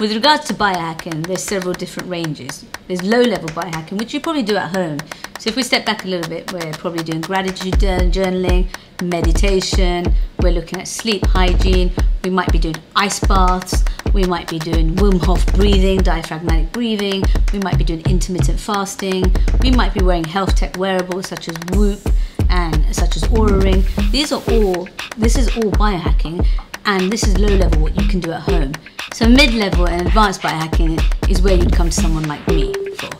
With regards to biohacking, there's several different ranges. There's low level biohacking, which you probably do at home. So if we step back a little bit, we're probably doing gratitude journaling, meditation, we're looking at sleep hygiene, we might be doing ice baths, we might be doing Wim Hof breathing, diaphragmatic breathing, we might be doing intermittent fasting, we might be wearing health tech wearables such as Whoop and such as Oura Ring. These are all, this is all biohacking and this is low level what you can do at home. So mid-level and advanced biohacking is where you'd come to someone like me for.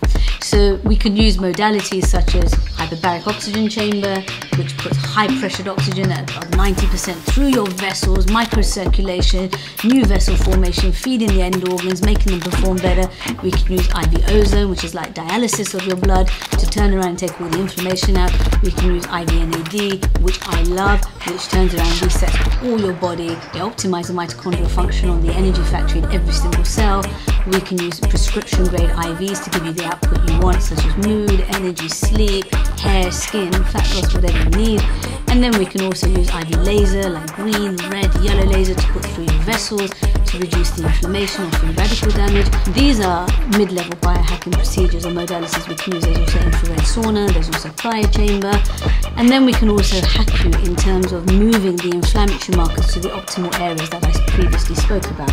So we could use modalities such as hyperbaric oxygen chamber, which puts high pressured oxygen at about 90% through your vessels, microcirculation, new vessel formation, feeding the end organs, making them perform better. We can use IV ozone, which is like dialysis of your blood, to turn around and take all the inflammation out. We can use IV NAD, which I love, which turns around and resets all your body. It optimizes the mitochondrial function on the energy factory in every single cell. We can use prescription grade IVs to give you the output you want, such as mood, energy, sleep, hair, skin, fat loss, whatever need. And then we can also use IV laser like green, red, yellow laser to put through your vessels to reduce the inflammation or free radical damage. These are mid-level biohacking procedures or modalities we can use. There's also infrared sauna, there's also cryo chamber. And then we can also hack you in terms of moving the inflammatory markers to the optimal areas that I previously spoke about.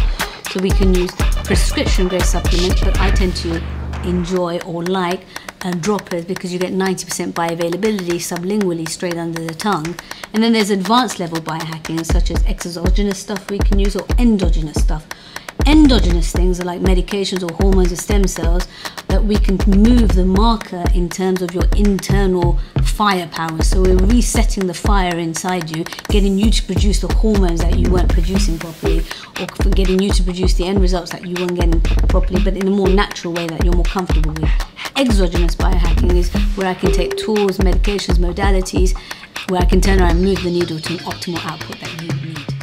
So we can use prescription grade supplements, but I tend to enjoy or like and droppers because you get 90% bioavailability sublingually straight under the tongue. And then there's advanced level biohacking such as exogenous stuff we can use or endogenous stuff. Endogenous things are like medications or hormones or stem cells that we can move the marker in terms of your internal firepower. So we're resetting the fire inside you, getting you to produce the hormones that you weren't producing properly, or getting you to produce the end results that you weren't getting properly, but in a more natural way that you're more comfortable with. Exogenous biohacking is where I can take tools, medications, modalities, where I can turn around and move the needle to an optimal output that you need.